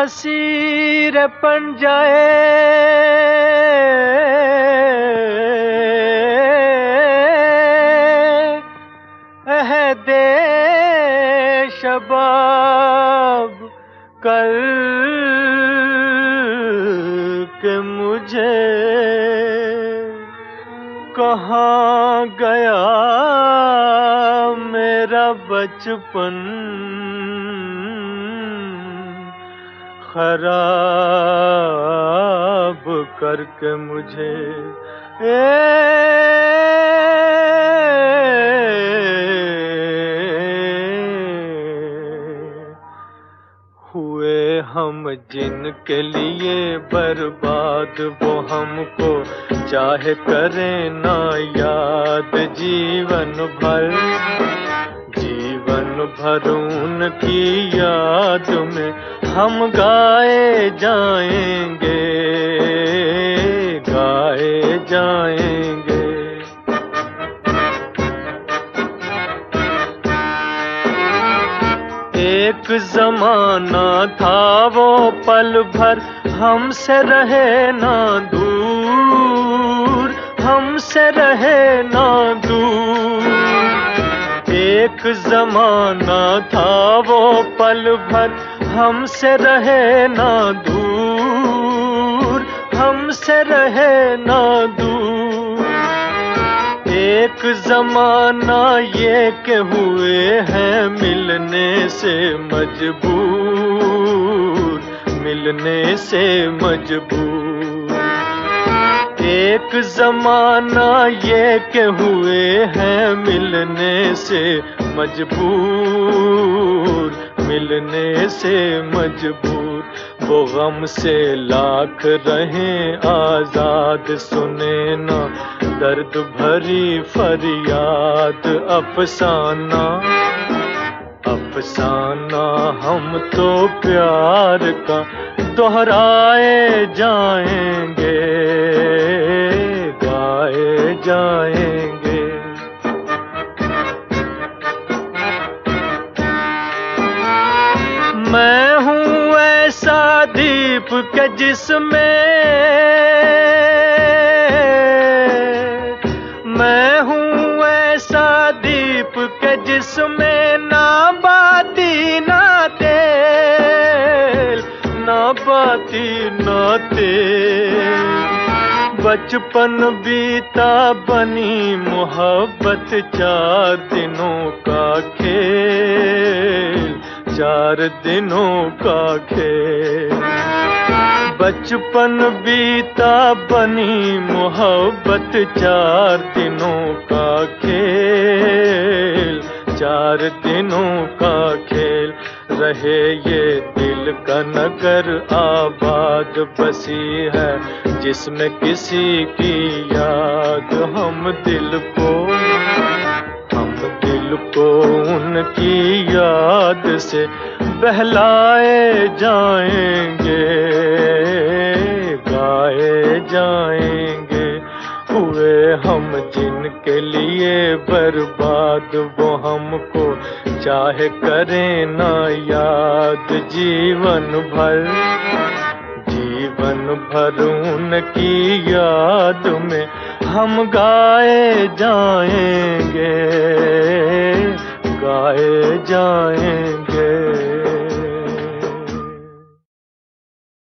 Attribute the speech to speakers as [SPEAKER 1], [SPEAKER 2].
[SPEAKER 1] Asir पंजाए दे शबाब कर के मुझे कहाँ गया? बचपन, खराब करके मुझे ए, हुए हम जिनके लिए बर्बाद, वो हमको चाहे करें ना याद, जीवन भर। जीवन भर उनकी याद में हम गाए जाएँगे गाए जाएँगे। एक जमाना था वो पल भर हमसे रहे ना दूर, हमसे रहे ना एक जमाना था वो पल भर हमसे रहे ना दूर, हमसे रहे ना दूर। एक जमाना ये के हुए हैं मिलने से मजबूर, मिलने से मजबूर। एक जमाना ये के हुए हैं मिलने से मजबूर, मिलने से मजबूर। वो गम से लाख रहे आज़ाद, सुने ना दर्द भरी फरियाद, अफसाना अफसाना हम तो प्यार का दोहराए जाएँगे। जाएँगे। मैं हूँ ऐसा दीप के जिसमें। मैं हूँ ऐसा दीप के जिसमें ना बाती, ना तेल, ना बाती, ना तेल। बचपन बीता बनी मोहब्बत चार दिनों का खेल, चार दिनों का खेल। बचपन बीता बनी मोहब्बत चार दिनों का खेल, चार दिनों का खेल। रहे ये का नगर आबाद बसी है, जिसमें किसी की याद हम दिल को, हम दिल को उनकी याद से बहलाए जाएँगे, गाए जाएँगे। हुए हम जिनके लिए बर्बाद वो हमको चाहे करें ना याद। जीवन भर जीवन भर उनकी याद में हम गाए जाएँगे गाए जाएँगे